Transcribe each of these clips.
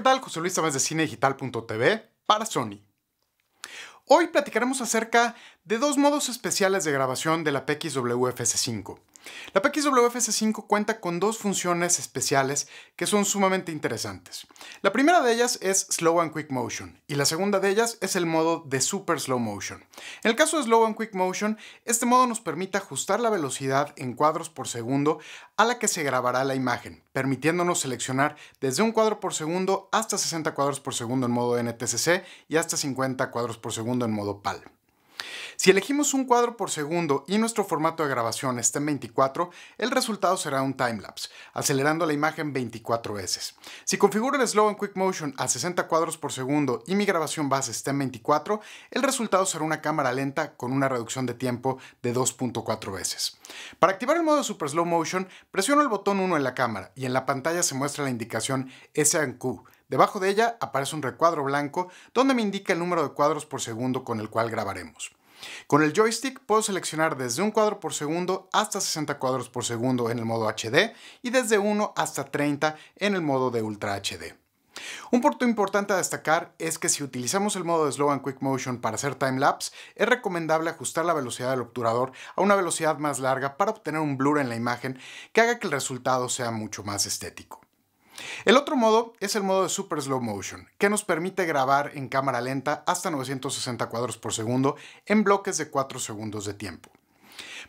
¿qué tal? José Luis Tamés de cinedigital.tv para Sony. Hoy platicaremos acerca de dos modos especiales de grabación de la PXWFS5. La PXWFS5 cuenta con dos funciones especiales que son sumamente interesantes. La primera de ellas es Slow and Quick Motion y la segunda de ellas es el modo de Super Slow Motion. En el caso de Slow and Quick Motion, este modo nos permite ajustar la velocidad en cuadros por segundo a la que se grabará la imagen, permitiéndonos seleccionar desde un cuadro por segundo hasta 60 cuadros por segundo en modo NTSC y hasta 50 cuadros por segundo en modo PAL. Si elegimos un cuadro por segundo y nuestro formato de grabación está en 24, el resultado será un timelapse, acelerando la imagen 24 veces. Si configuro el Slow and Quick Motion a 60 cuadros por segundo y mi grabación base está en 24, el resultado será una cámara lenta con una reducción de tiempo de 2.4 veces. Para activar el modo Super Slow Motion, presiono el botón 1 en la cámara y en la pantalla se muestra la indicación SQ. Debajo de ella aparece un recuadro blanco donde me indica el número de cuadros por segundo con el cual grabaremos. Con el joystick puedo seleccionar desde un cuadro por segundo hasta 60 cuadros por segundo en el modo HD y desde 1 hasta 30 en el modo de Ultra HD. Un punto importante a destacar es que si utilizamos el modo de Slow and Quick Motion para hacer timelapse, es recomendable ajustar la velocidad del obturador a una velocidad más larga para obtener un blur en la imagen que haga que el resultado sea mucho más estético. El otro modo es el modo de Super Slow Motion, que nos permite grabar en cámara lenta hasta 960 cuadros por segundo en bloques de 4 segundos de tiempo.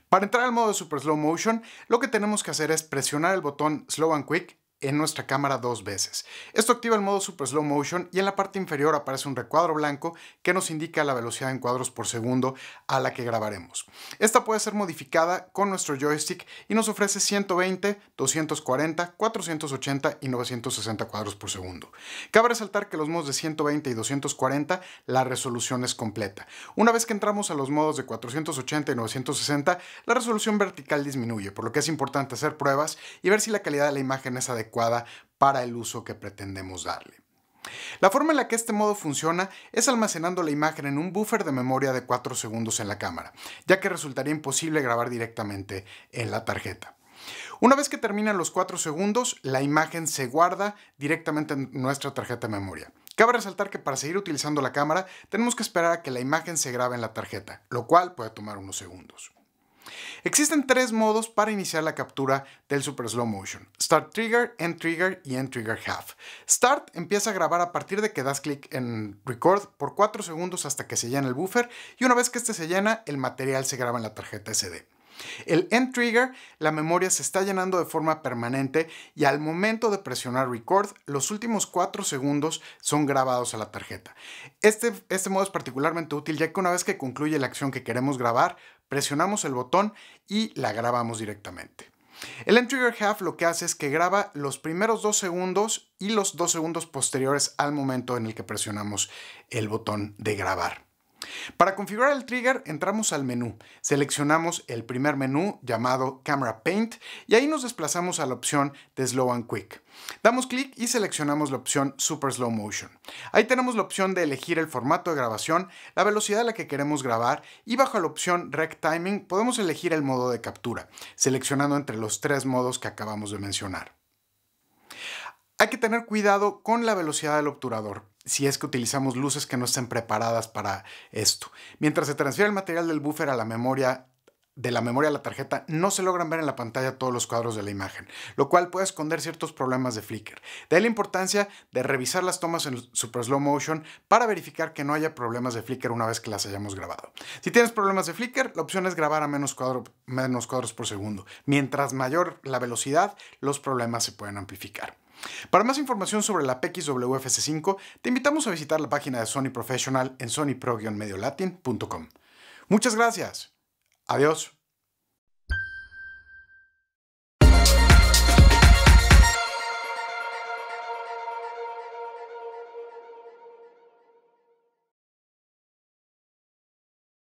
Para entrar al modo de Super Slow Motion, lo que tenemos que hacer es presionar el botón Slow and Quick en nuestra cámara dos veces. Esto activa el modo Super Slow Motion y en la parte inferior aparece un recuadro blanco que nos indica la velocidad en cuadros por segundo a la que grabaremos. Esta puede ser modificada con nuestro joystick y nos ofrece 120, 240, 480 y 960 cuadros por segundo. Cabe resaltar que los modos de 120 y 240 la resolución es completa. Una vez que entramos a los modos de 480 y 960, la resolución vertical disminuye, por lo que es importante hacer pruebas y ver si la calidad de la imagen es adecuada para el uso que pretendemos darle. La forma en la que este modo funciona es almacenando la imagen en un buffer de memoria de 4 segundos en la cámara, ya que resultaría imposible grabar directamente en la tarjeta. Una vez que terminan los 4 segundos, la imagen se guarda directamente en nuestra tarjeta de memoria. Cabe resaltar que para seguir utilizando la cámara tenemos que esperar a que la imagen se grabe en la tarjeta, lo cual puede tomar unos segundos. Existen tres modos para iniciar la captura del Super Slow Motion. Start Trigger, End Trigger y End Trigger Half. Start empieza a grabar a partir de que das clic en Record por 4 segundos hasta que se llena el buffer y una vez que este se llena, el material se graba en la tarjeta SD. El end trigger, la memoria se está llenando de forma permanente y al momento de presionar record, los últimos 4 segundos son grabados a la tarjeta. Este, este modo es particularmente útil ya que una vez que concluye la acción que queremos grabar, presionamos el botón y la grabamos directamente. El end trigger half lo que hace es que graba los primeros 2 segundos y los 2 segundos posteriores al momento en el que presionamos el botón de grabar. Para configurar el trigger entramos al menú, seleccionamos el primer menú llamado Camera Paint y ahí nos desplazamos a la opción de Slow and Quick. Damos clic y seleccionamos la opción Super Slow Motion. Ahí tenemos la opción de elegir el formato de grabación, la velocidad a la que queremos grabar y bajo la opción Rec Timing podemos elegir el modo de captura, seleccionando entre los tres modos que acabamos de mencionar. Hay que tener cuidado con la velocidad del obturador si es que utilizamos luces que no estén preparadas para esto. Mientras se transfiere el material del buffer a la memoria de la memoria a la tarjeta no se logran ver en la pantalla todos los cuadros de la imagen, lo cual puede esconder ciertos problemas de flicker. De ahí la importancia de revisar las tomas en super slow motion para verificar que no haya problemas de flicker una vez que las hayamos grabado. Si tienes problemas de flicker, la opción es grabar a menos, menos cuadros por segundo. Mientras mayor la velocidad, los problemas se pueden amplificar. Para más información sobre la PXWFS5, te invitamos a visitar la página de Sony Professional en sonypro-mediolatin.com. Muchas gracias. Adiós.